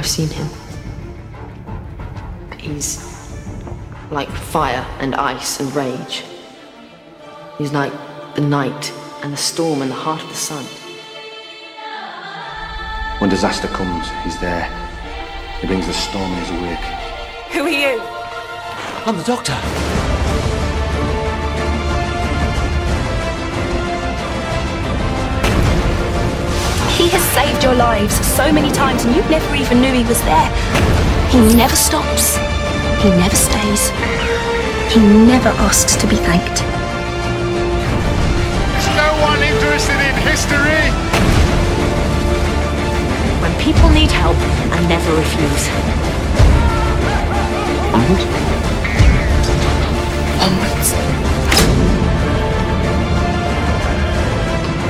I've seen him. He's like fire and ice and rage. He's like the night and the storm and the heart of the sun. When disaster comes, he's there. He brings the storm in his wake. Who are you? I'm the doctor. He has saved your lives so many times and you never even knew he was there. He never stops. He never stays. He never asks to be thanked. There's no one interested in history? When people need help, I never refuse. Onwards? Onwards.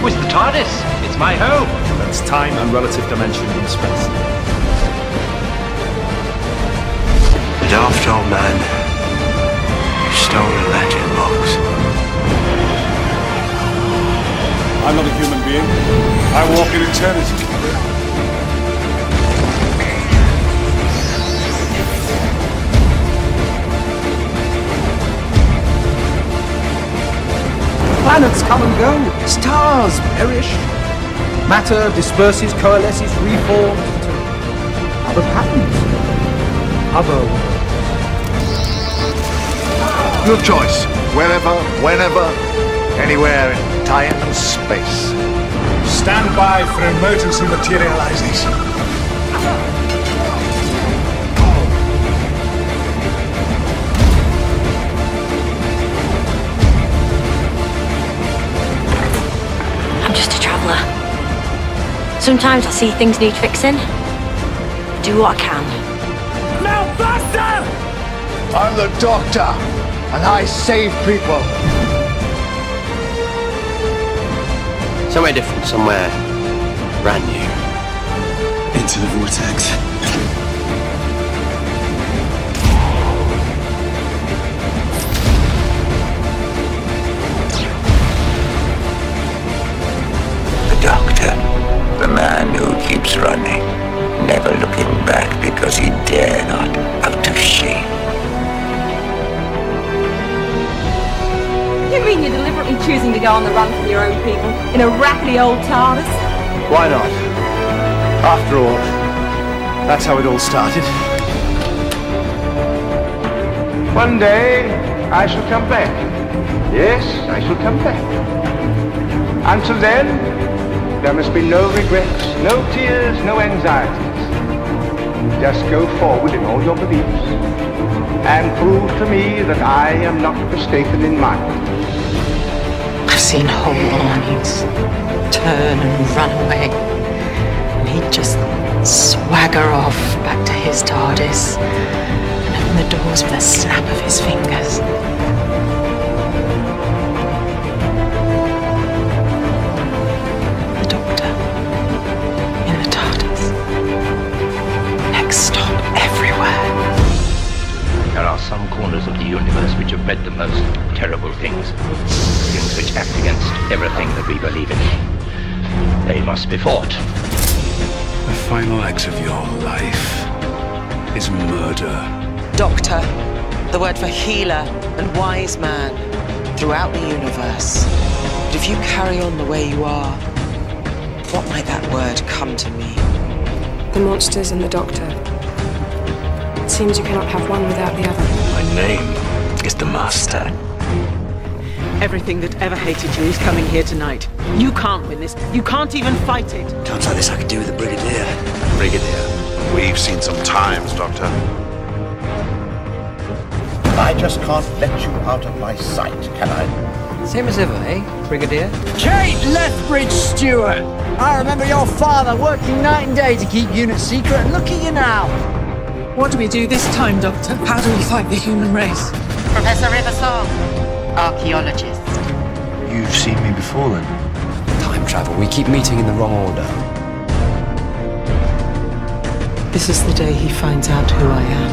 Who's the TARDIS? It's my home. That's time and relative dimension in space. The daft old man stole a magic box. I'm not a human being. I walk in eternity. Planets come and go. Stars perish. Matter disperses, coalesces, reforms into other patterns. Other worlds. Your choice. Wherever, whenever, anywhere in time and space. Stand by for emergency materialization. I'm just a traveller. Sometimes I see things need fixing. Do what I can. Now, Buster! I'm the doctor, and I save people. Somewhere different, somewhere brand new. Into the vortex. You mean you're deliberately choosing to go on the run from your own people in a rackety old TARDIS? Why not? After all, that's how it all started. One day, I shall come back. Yes, I shall come back. Until then, there must be no regrets, no tears, no anxieties. Just go forward in all your beliefs and prove to me that I am not mistaken in mine. Seen whole armies turn and run away. And he'd just swagger off back to his TARDIS and open the doors with a snap of his fingers. The Doctor in the TARDIS. Next stop everywhere. There are some corners of the universe which have bred the most terrible things. Things which act against everything that we believe in. They must be fought. The final act of your life is murder. Doctor, the word for healer and wise man throughout the universe. But if you carry on the way you are, what might that word come to mean? The monsters and the doctor. It seems you cannot have one without the other. My name is the Master. Everything that ever hated you is coming here tonight. You can't win this. You can't even fight it. Times like this I could do with a brigadier. Brigadier, we've seen some times, Doctor. I just can't let you out of my sight, can I? Same as ever, eh, Brigadier? Kate Lethbridge Stewart! I remember your father working night and day to keep units secret, and look at you now! What do we do this time, Doctor? How do we fight the human race? Professor River Song, archaeologist. You've seen me before then? Time travel. We keep meeting in the wrong order. This is the day he finds out who I am.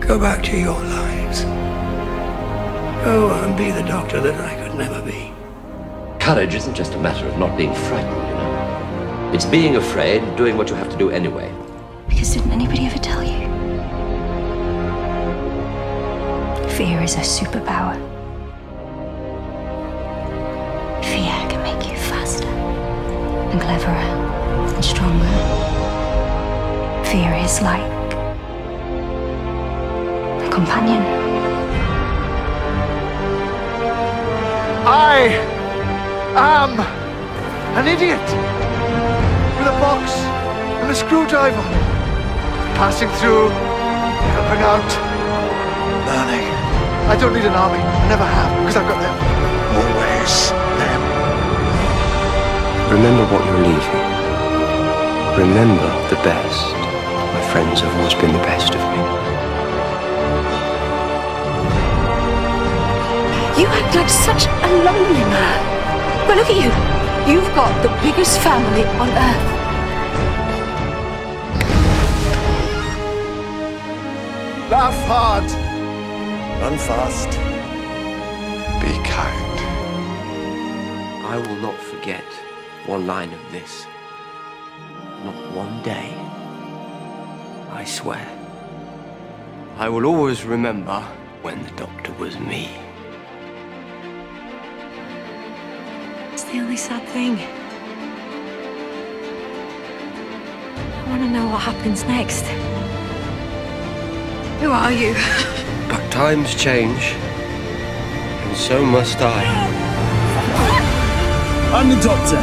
Go back to your lives. Go and be the doctor that I could never be. Courage isn't just a matter of not being frightened, you know. It's being afraid, doing what you have to do anyway. Because didn't anybody ever tell Fear is a superpower. Fear can make you faster and cleverer and stronger. Fear is like a companion. I am an idiot with a box and a screwdriver, passing through, helping out. I don't need an army. I never have, because I've got them. Always them. Remember what you're leaving. Remember the best. My friends have always been the best of me. You act like such a lonely man. But look at you. You've got the biggest family on earth. Laugh hard. Run fast. Be kind. I will not forget one line of this. Not one day. I swear. I will always remember when the doctor was me. It's the only sad thing. I want to know what happens next. Who are you? But times change, and so must I. I'm the doctor.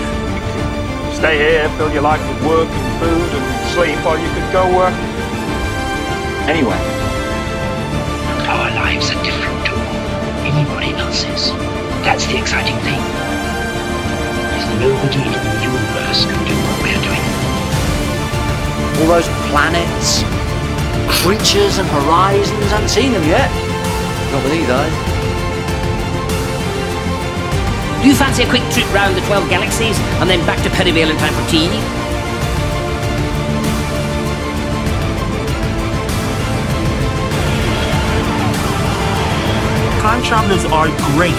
Stay here, fill your life with work and food and sleep, or you could go uh, anywhere. Our lives are different to anybody else's. That's the exciting thing. There's nobody in the universe can do what we're doing. All those planets, creatures and horizons, I haven't seen them yet. Not with these eyes. Do you fancy a quick trip round the 12 galaxies and then back to Perivale in time for tea? Time travelers are great.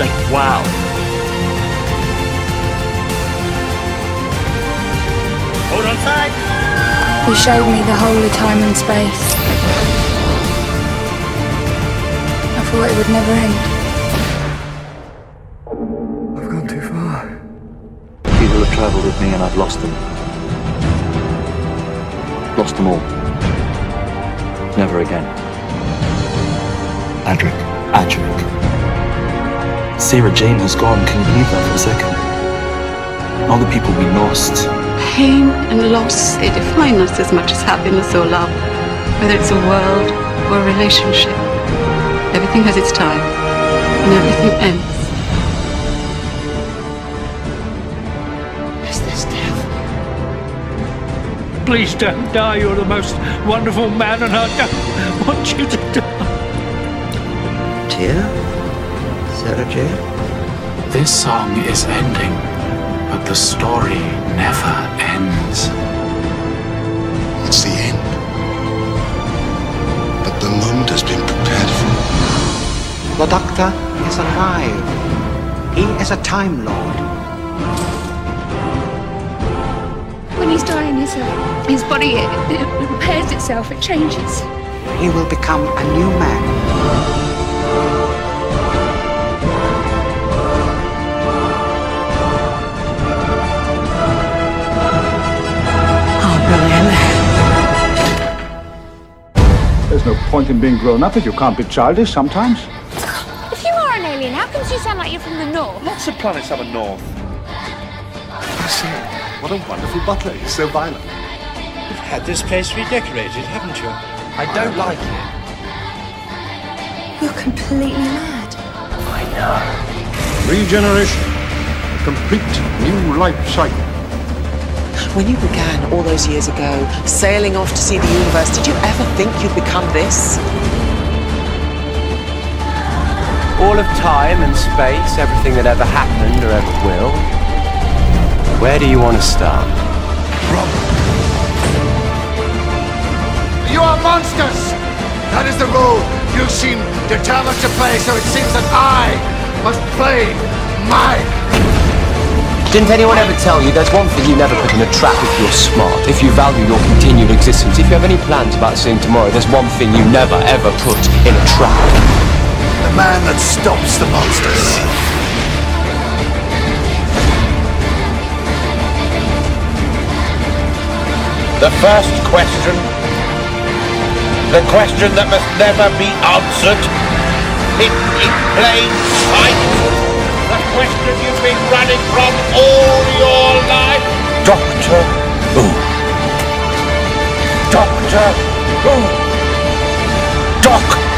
Like, wow. Hold on tight. You showed me the whole of time and space. I thought it would never end. I've gone too far. People have travelled with me and I've lost them. Lost them all. Never again. Adric. Adric. Sarah Jane has gone. Can you believe that for a second? All the people we lost. Pain and loss, they define us as much as happiness or love. Whether it's a world or a relationship. Everything has its time, and everything ends. Is this death? Please don't die. You're the most wonderful man, and I don't want you to die. Tear? Sarah Jane? This song is ending, but the story never ends. It's the end. But the moment has been prepared for. The Doctor is alive. He is a Time Lord. When he's dying, his, uh, his body it, it repairs itself, it changes. He will become a new man. There's no point in being grown up if you can't be childish sometimes. If you are an alien, how come you sound like you're from the north? Lots of planets have a north. I say, what a wonderful butler. He's so violent. You've had this place redecorated, haven't you? I don't like it. You're completely mad. I know. Regeneration. A complete new life cycle. When you began all those years ago, sailing off to see the universe, did you ever think you'd become this? All of time and space, everything that ever happened or ever will. Where do you want to start? From. You are monsters! That is the role you seem determined to play, so it seems that I must play mine. Didn't anyone ever tell you there's one thing you never put in a trap if you're smart, if you value your continued existence, if you have any plans about seeing tomorrow, there's one thing you never ever put in a trap. The man that stops the monsters. The first question, the question that must never be answered, hidden in plain sight, the question you've been running from all your life. Doctor Who? Doctor Who? Doctor